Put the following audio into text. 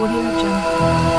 Audio Jungle.